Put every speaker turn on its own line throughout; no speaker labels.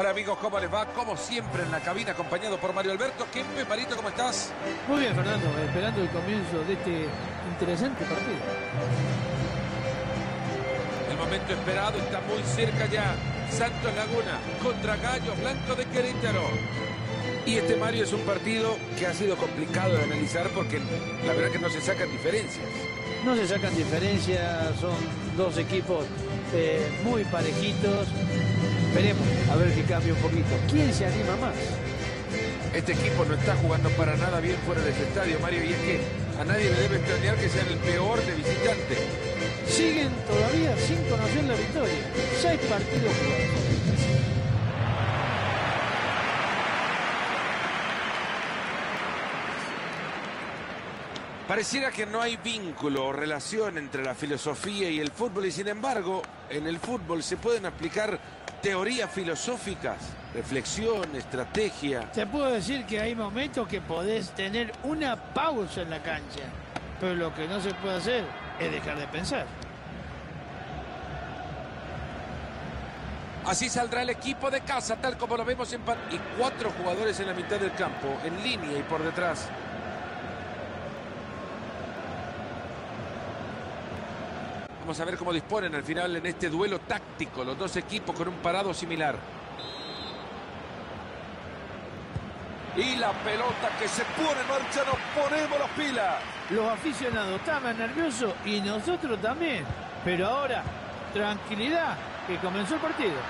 Hola amigos, ¿cómo les va? Como siempre en la cabina acompañado por Mario Alberto. Kempe, Marito, ¿cómo estás?
Muy bien, Fernando, esperando el comienzo de este interesante partido.
El momento esperado está muy cerca ya. Santos Laguna contra Gallos Blanco de Querétaro. Y este Mario es un partido que ha sido complicado de analizar porque la verdad que no se sacan diferencias.
No se sacan diferencias, son dos equipos eh, muy parejitos. Veremos, a ver si cambia un poquito. ¿Quién se anima más?
Este equipo no está jugando para nada bien fuera de este estadio, Mario, y es que a nadie le debe extrañar que sean el peor de visitante.
Siguen todavía sin conocer la victoria. Seis partidos jugados.
Pareciera que no hay vínculo o relación entre la filosofía y el fútbol y sin embargo en el fútbol se pueden aplicar teorías filosóficas, reflexión, estrategia.
Te puedo decir que hay momentos que podés tener una pausa en la cancha, pero lo que no se puede hacer es dejar de pensar.
Así saldrá el equipo de casa tal como lo vemos en... Y cuatro jugadores en la mitad del campo, en línea y por detrás. Vamos a ver cómo disponen al final en este duelo táctico los dos equipos con un parado similar. Y la pelota que se pone en marcha, nos ponemos las pilas.
Los aficionados estaban nerviosos y nosotros también. Pero ahora, tranquilidad, que comenzó el partido.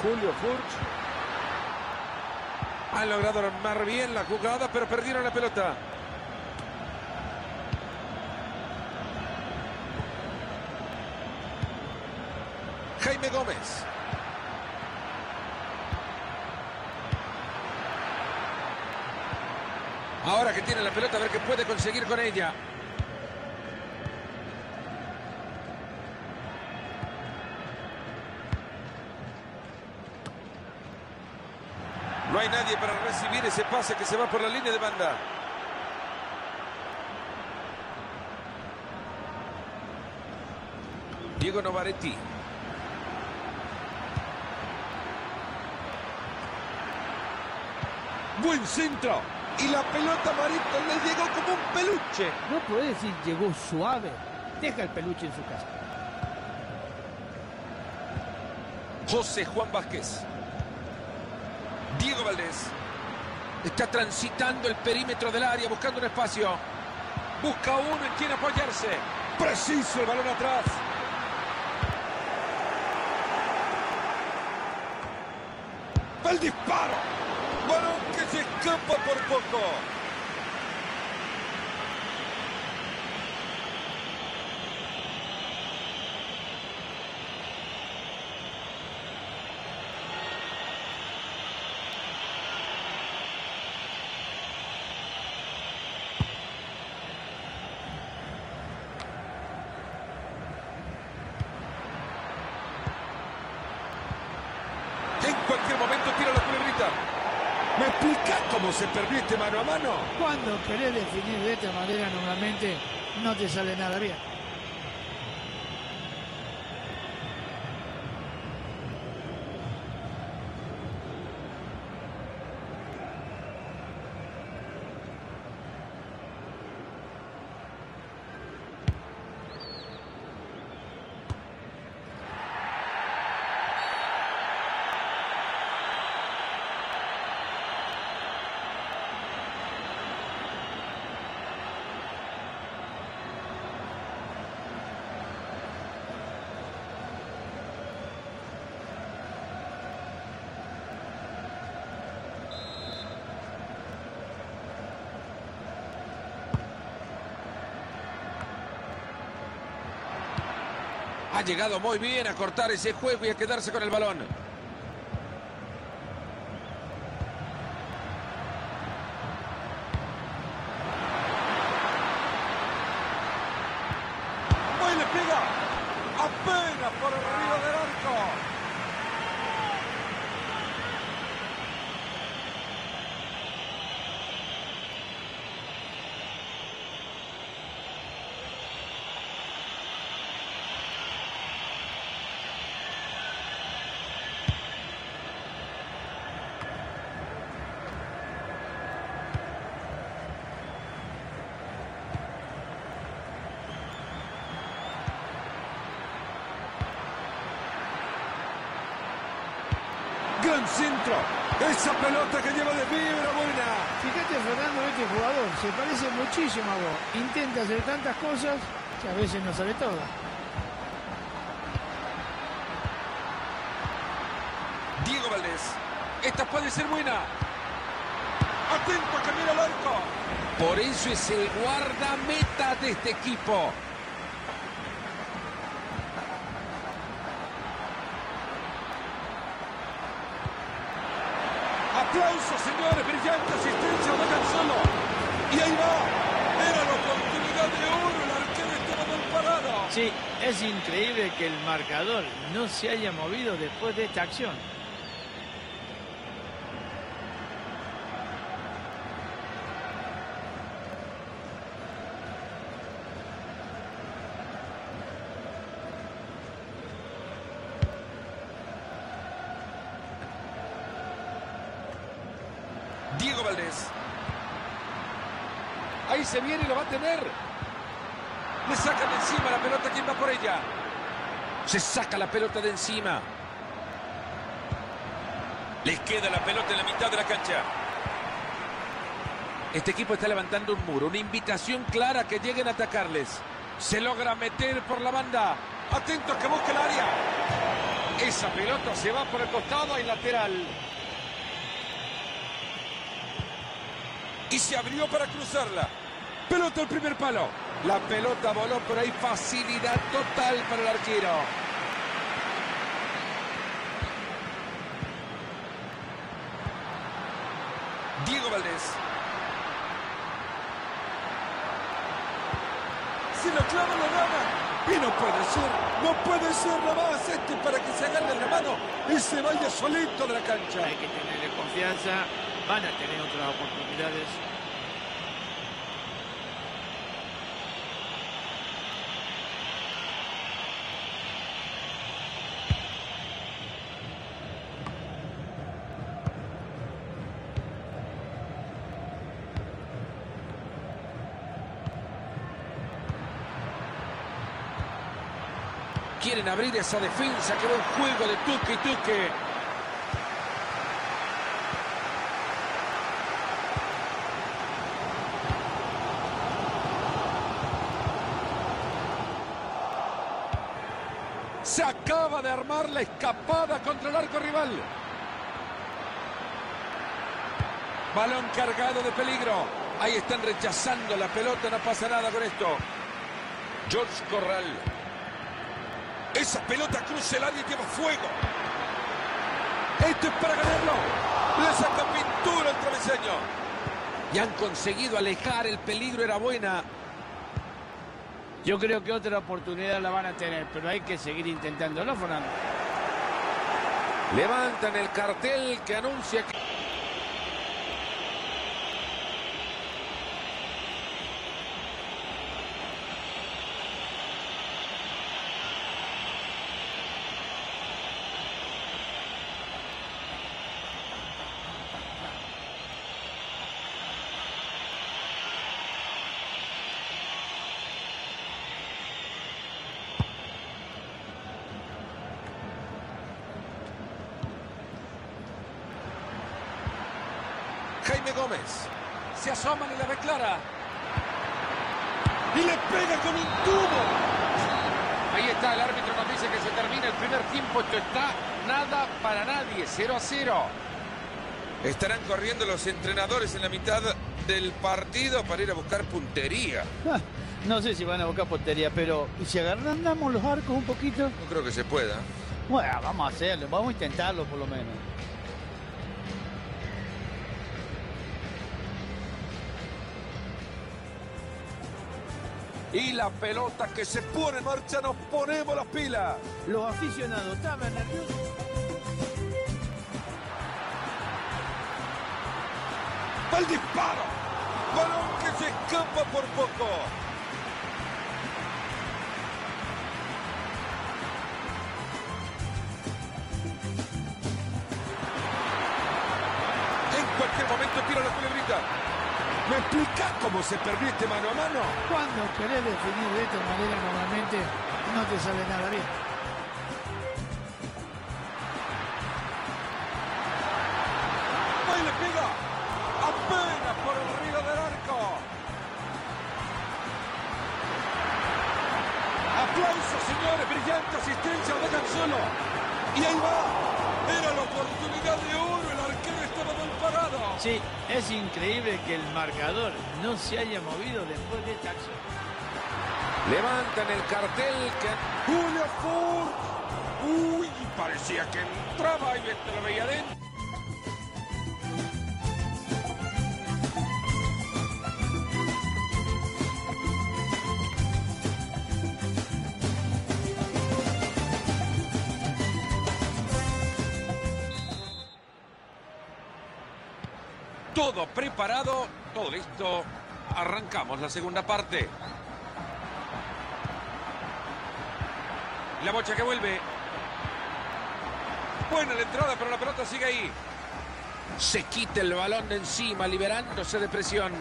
Julio Furch. Han logrado armar bien la jugada, pero perdieron la pelota. Jaime Gómez. Ahora que tiene la pelota, a ver qué puede conseguir con ella. No hay nadie para recibir ese pase que se va por la línea de banda. Diego Novaretti. Buen centro. Y la pelota Marito le llegó como un peluche.
No puede decir llegó suave. Deja el peluche en su casa.
José Juan Vázquez. Diego Valdés. Está transitando el perímetro del área, buscando un espacio. Busca uno en quien apoyarse. Preciso el balón atrás. El disparo. Escapa por poco. En cualquier momento tira la culebrita. ¿Me explicas cómo se perdió este mano a mano?
Cuando querés definir de esta manera, normalmente no te sale nada bien.
Ha llegado muy bien a cortar ese juego y a quedarse con el balón. ¡Muy le pega! Apenas por arriba del arco. Buen centro. Esa pelota que lleva de fibra buena.
Fíjate, Fernando, este jugador se parece muchísimo a vos. Intenta hacer tantas cosas que a veces no sale todo.
Diego Valdés. Esta puede ser buena. Atento a cambiar al arco. Por eso es el guardameta de este equipo. Aplausos, señores. Brillante asistencia de solo. Y ahí va. Era la oportunidad de oro. El arquero estaba mal parado.
Sí, es increíble que el marcador no se haya movido después de esta acción.
Diego Valdés. Ahí se viene y lo va a tener. Le sacan de encima la pelota. ¿Quién va por ella? Se saca la pelota de encima. Les queda la pelota en la mitad de la cancha. Este equipo está levantando un muro. Una invitación clara que lleguen a atacarles. Se logra meter por la banda. Atentos que busque el área. Esa pelota se va por el costado y lateral. y se abrió para cruzarla. Pelota al primer palo. La pelota voló por ahí. Facilidad total para el arquero. Diego Valdés. Si lo clava, lo gana. Y no puede ser, no puede ser nada más este para que se agarre la mano y se vaya solito de la cancha.
Hay que tenerle confianza. Van a tener otras oportunidades.
Quieren abrir esa defensa, que un juego de tuque y tuque. Se acaba de armar la escapada contra el arco rival. Balón cargado de peligro. Ahí están rechazando la pelota, no pasa nada con esto. George Corral. Esa pelota cruza el área y lleva fuego. Esto es para ganarlo. Le saca pintura al travesaño. Y han conseguido alejar el peligro, era buena.
Yo creo que otra oportunidad la van a tener, pero hay que seguir intentándolo, Fernando.
Levantan el cartel que anuncia que... Jaime Gómez. Se asoman y la ve clara. Y le pega con un tubo. Ahí está, el árbitro nos dice que se termina el primer tiempo. Esto está nada para nadie, 0 a 0. Estarán corriendo los entrenadores en la mitad del partido para ir a buscar puntería.
Ah, No sé si van a buscar portería, pero ¿y si agrandamos los arcos un poquito?
No creo que se pueda.
Bueno, vamos a hacerlo, vamos a intentarlo por lo menos.
Y la pelota que se pone en marcha, nos ponemos las pilas.
Los aficionados estaban nerviosos.
El disparo. Balón que se escapa por poco. En cualquier momento tira la culebrita. ¿Me explicas cómo se permite mano a mano?
Cuando querés definir de esta manera normalmente no te sale nada bien. Ahí le pega. Apenas por el río del arco.
Aplausos, señores. Brillante asistencia. Lo dejan. Y ahí va. Era la oportunidad de uno.
Sí, es increíble que el marcador no se haya movido después de esta acción.
Levantan el cartel que... Julio Ford. Uy, parecía que entraba y este lo veía adentro. Todo preparado, todo listo. Arrancamos la segunda parte. La bocha que vuelve. Buena la entrada, pero la pelota sigue ahí. Se quita el balón de encima, liberándose de presión.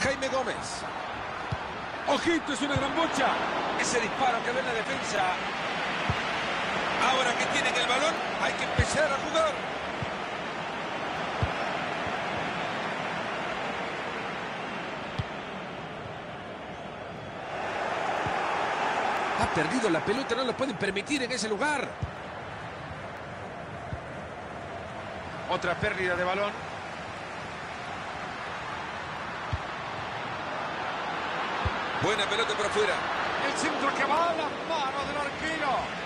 Jaime Gómez. Ojito, es una gran bocha. Ese disparo que ve la defensa. Ahora que tienen el balón, hay que empezar a jugar. Ha perdido la pelota, no lo pueden permitir en ese lugar. Otra pérdida de balón. Buena pelota por afuera. El centro que va a las manos del arquero.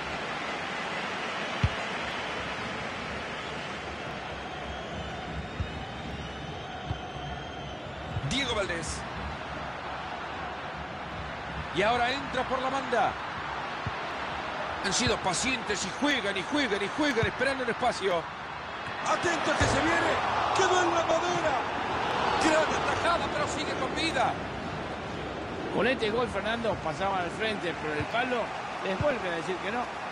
Valdés. Y ahora entra por la banda. Han sido pacientes y juegan y juegan y juegan esperando el espacio. Atento que se viene. Quedó en la madera. Gran atajada, pero sigue con vida.
Con este gol, Fernando pasaba al frente por el palo. Les vuelve a decir que no.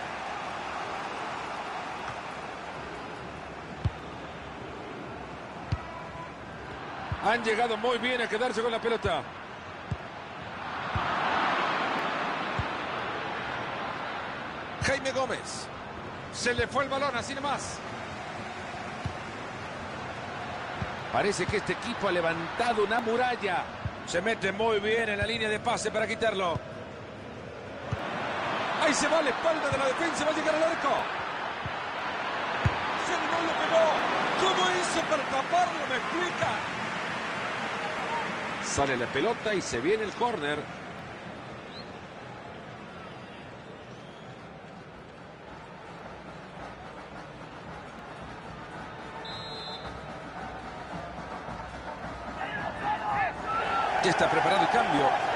Han llegado muy bien a quedarse con la pelota. Jaime Gómez. Se le fue el balón, así nomás. Parece que este equipo ha levantado una muralla. Se mete muy bien en la línea de pase para quitarlo. Ahí se va la espalda de la defensa, va a llegar al arco. Se no lo pegó. ¿Cómo hizo para taparlo? ¿Me explica? Sale la pelota y se viene el córner. Ya está preparado el cambio.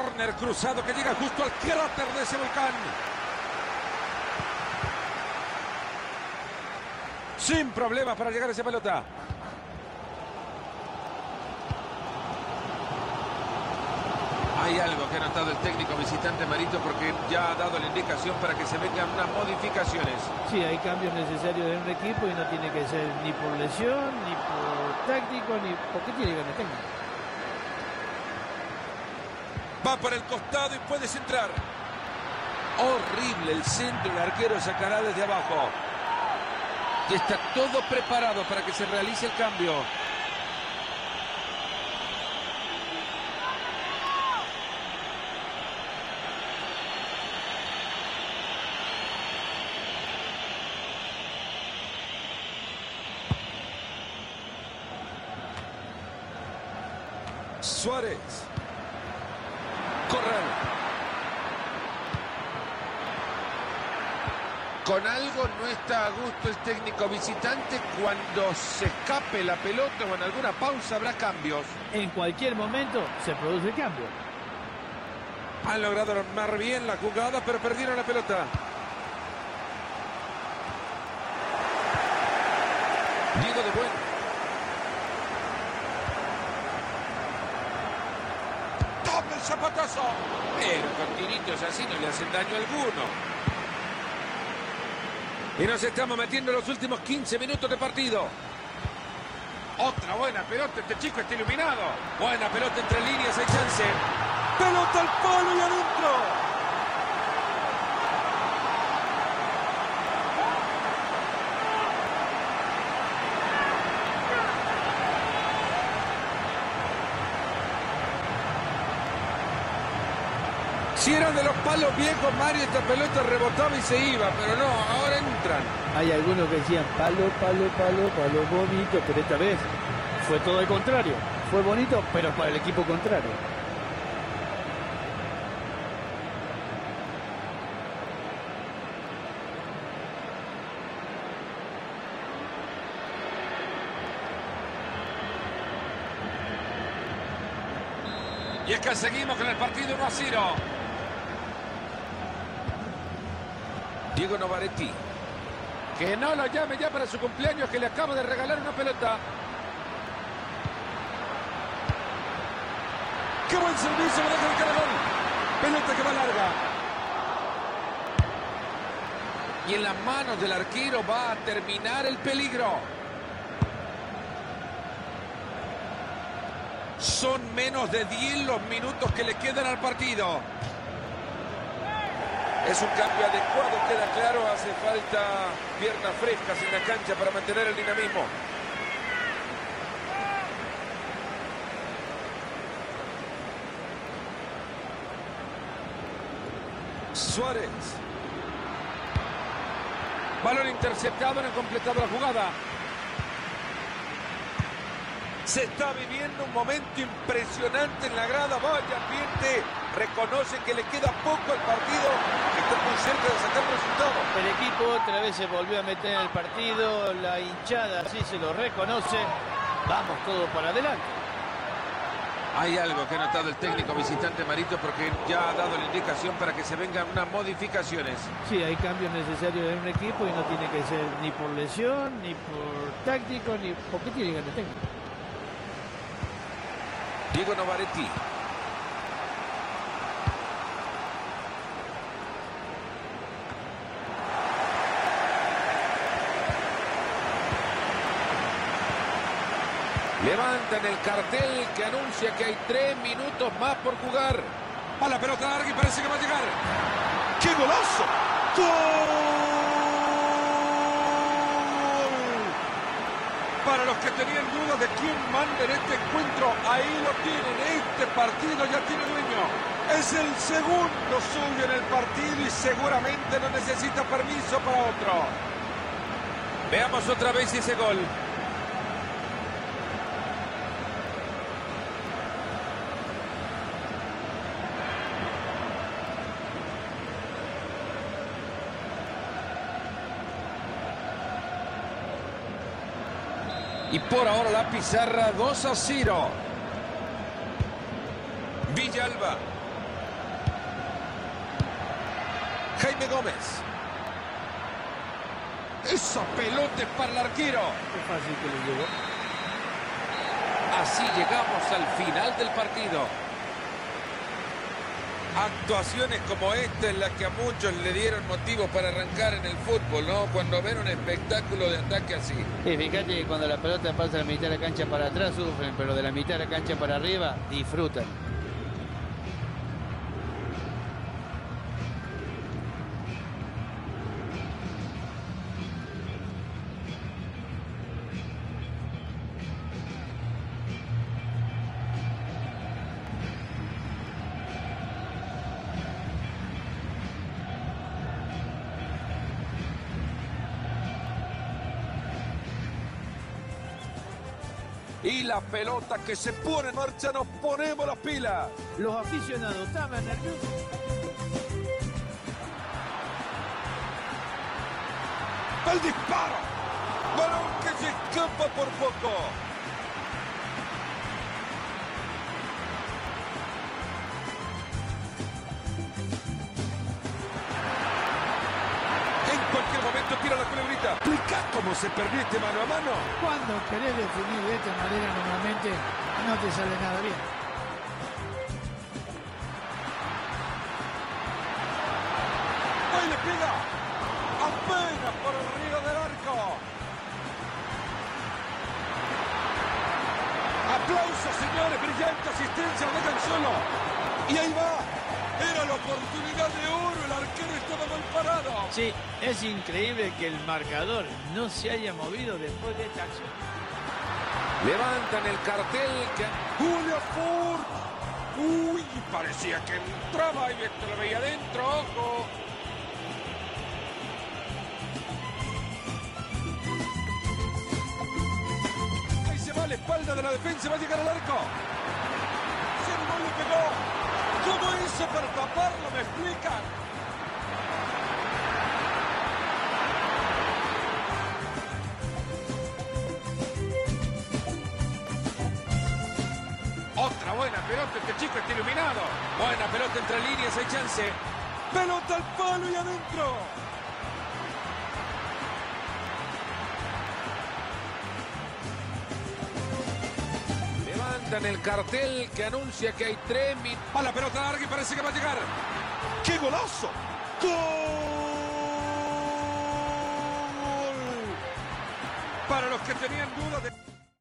Corner cruzado que llega justo al cráter de ese volcán. Sin problema para llegar a esa pelota. Hay algo que ha notado el técnico visitante Marito porque ya ha dado la indicación para que se vengan unas modificaciones.
Sí, hay cambios necesarios en un equipo y no tiene que ser ni por lesión, ni por táctico, ni porque tiene ganas técnico.
Va para el costado y puede centrar. Horrible el centro, el arquero sacará desde abajo. Y está todo preparado para que se realice el cambio. Suárez. Corral. Con algo no está a gusto el técnico visitante cuando se escape la pelota o en alguna pausa habrá cambios.
En cualquier momento se produce el cambio.
Han logrado armar bien la jugada, pero perdieron la pelota. Diego de Buen. ¡Toma el zapatazo! Pero con tiritos así no le hacen daño alguno. Y nos estamos metiendo en los últimos 15 minutos de partido. Otra buena pelota, este chico está iluminado. Buena pelota entre líneas, hay chance. Pelota al palo y adentro. Si eran de los palos viejos, Mario, esta pelota rebotaba y se iba, pero no, ahora entran.
Hay algunos que decían palo, palo, palo, palo bonito, pero esta vez fue todo al contrario. Fue bonito, pero para el equipo contrario.
Y es que seguimos con el partido 1 a 0. Diego Novaretti. Que no lo llame ya para su cumpleaños, que le acaba de regalar una pelota. ¡Qué buen servicio! Me deja el caragol. Pelota que va larga. Y en las manos del arquero va a terminar el peligro. Son menos de 10 los minutos que le quedan al partido. Es un cambio adecuado, queda claro, hace falta piernas frescas en la cancha para mantener el dinamismo. Suárez. Balón interceptado, no ha completado la jugada. Se está viviendo un momento impresionante en la grada. Vaya ambiente. Reconoce que le queda poco al partido. Que está muy cerca de sacar el resultado.
El equipo otra vez se volvió a meter en el partido. La hinchada sí se lo reconoce. Vamos todo para adelante.
Hay algo que ha notado el técnico visitante Marito porque ya ha dado la indicación para que se vengan unas modificaciones.
Sí, hay cambios necesarios en un equipo y no tiene que ser ni por lesión, ni por táctico, ni porque tiene ganas técnico.
Diego Novaretti. Levantan el cartel que anuncia que hay tres minutos más por jugar. A la pelota larga y parece que va a llegar. ¡Qué golazo! ¡Gol! Para los que tenían dudas de quién manda en este encuentro, ahí lo tienen. Este partido ya tiene dueño. Es el segundo suyo en el partido y seguramente no necesita permiso para otro. Veamos otra vez ese gol. Y por ahora la pizarra 2 a 0. Villalba. Jaime Gómez. Esa pelota es para el arquero.
Qué fácil que le llegó.
Así llegamos al final del partido. Actuaciones como esta en las que a muchos le dieron motivos para arrancar en el fútbol, ¿no? Cuando ven un espectáculo de ataque así.
Sí, fíjate que cuando la pelota pasa de la mitad de la cancha para atrás sufren, pero de la mitad de la cancha para arriba disfrutan.
Y la pelota que se pone en marcha, nos ponemos las pilas.
Los aficionados estaban nerviosos.
El disparo. Balón que se escapa por poco. Culebrita. Explica cómo se perdió este mano a mano.
Cuando querés definir de esta manera normalmente no te sale nada bien.
¡Ahí le pega! Apenas por arriba del arco. Aplausos, señores, brillante asistencia, lo dejan solo. Y ahí va. Era la oportunidad de oro, el arquero estaba mal parado.
Sí, es increíble que el marcador no se haya movido después de esta acción.
Levantan el cartel que... Julio Ford. Uy, parecía que entraba y esto lo veía adentro, ojo. Ahí se va a la espalda de la defensa, va a llegar al arco. Se no le pegó. ¿Cómo hizo para taparlo? ¿Me explican? Entre líneas, hay chance. Pelota al palo y adentro. Levantan el cartel que anuncia que hay tres min... A la pelota larga y parece que va a llegar. ¡Qué golazo! ¡Gol! Para los que tenían dudas de...